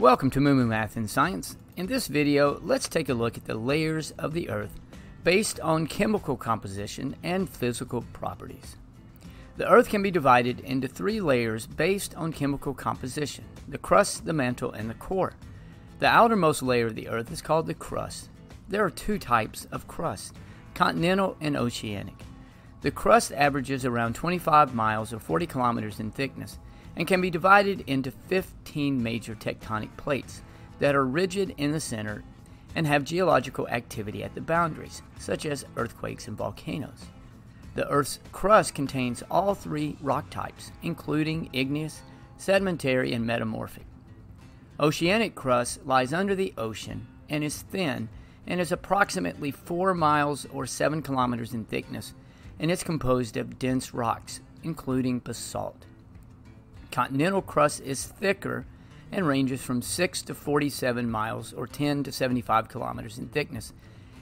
Welcome to Moo Math and Science. In this video, let's take a look at the layers of the Earth based on chemical composition and physical properties. The Earth can be divided into three layers based on chemical composition the crust, the mantle, and the core. The outermost layer of the Earth is called the crust. There are two types of crust continental and oceanic. The crust averages around 25 miles or 40 kilometers in thickness and can be divided into 15 major tectonic plates that are rigid in the center and have geological activity at the boundaries, such as earthquakes and volcanoes. The Earth's crust contains all three rock types, including igneous, sedimentary, and metamorphic. Oceanic crust lies under the ocean and is thin and is approximately 4 miles or 7 kilometers in thickness and it's composed of dense rocks, including basalt. Continental crust is thicker and ranges from 6 to 47 miles or 10 to 75 kilometers in thickness,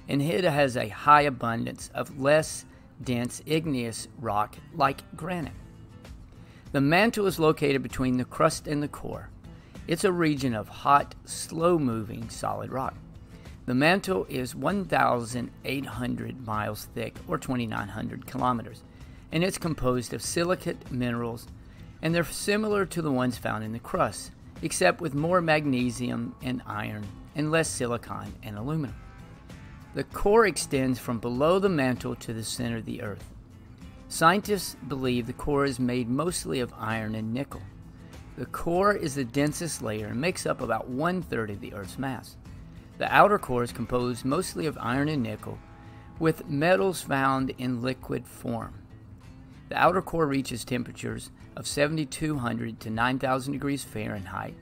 and it has a high abundance of less dense igneous rock like granite. The mantle is located between the crust and the core. It's a region of hot, slow moving solid rock. The mantle is 1,800 miles thick, or 2,900 kilometers, and it's composed of silicate minerals, and they're similar to the ones found in the crust, except with more magnesium and iron and less silicon and aluminum. The core extends from below the mantle to the center of the Earth. Scientists believe the core is made mostly of iron and nickel. The core is the densest layer and makes up about one third of the Earth's mass. The outer core is composed mostly of iron and nickel, with metals found in liquid form. The outer core reaches temperatures of 7200 to 9000 degrees Fahrenheit,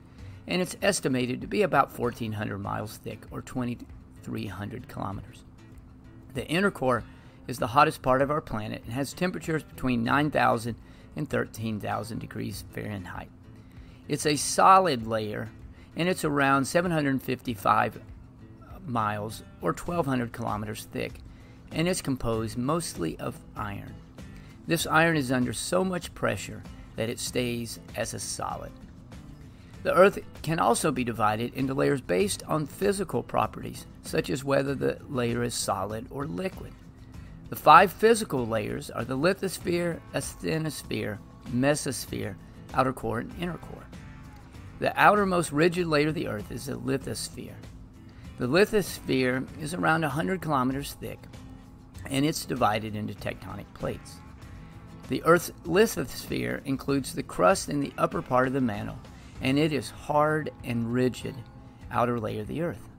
and it's estimated to be about 1400 miles thick or 2300 kilometers. The inner core is the hottest part of our planet and has temperatures between 9000 and 13,000 degrees Fahrenheit. It's a solid layer and it's around 755 miles or 1,200 kilometers thick, and it's composed mostly of iron. This iron is under so much pressure that it stays as a solid. The Earth can also be divided into layers based on physical properties, such as whether the layer is solid or liquid. The five physical layers are the lithosphere, asthenosphere, mesosphere, outer core, and inner core. The outermost rigid layer of the Earth is the lithosphere. The lithosphere is around 100 kilometers thick, and it's divided into tectonic plates. The Earth's lithosphere includes the crust in the upper part of the mantle, and it is hard and rigid outer layer of the Earth.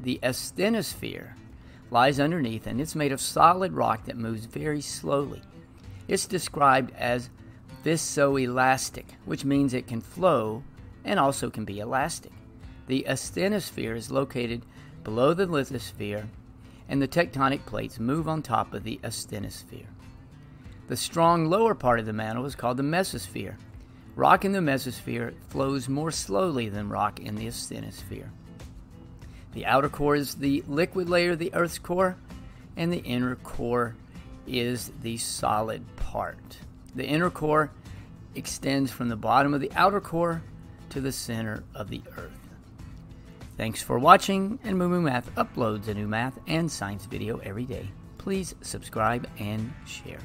The asthenosphere lies underneath, and it's made of solid rock that moves very slowly. It's described as viscoelastic, which means it can flow and also can be elastic. The asthenosphere is located below the lithosphere, and the tectonic plates move on top of the asthenosphere. The strong lower part of the mantle is called the mesosphere. Rock in the mesosphere flows more slowly than rock in the asthenosphere. The outer core is the liquid layer of the Earth's core, and the inner core is the solid part. The inner core extends from the bottom of the outer core to the center of the Earth. Thanks for watching, and Moo Math uploads a new math and science video every day. Please subscribe and share.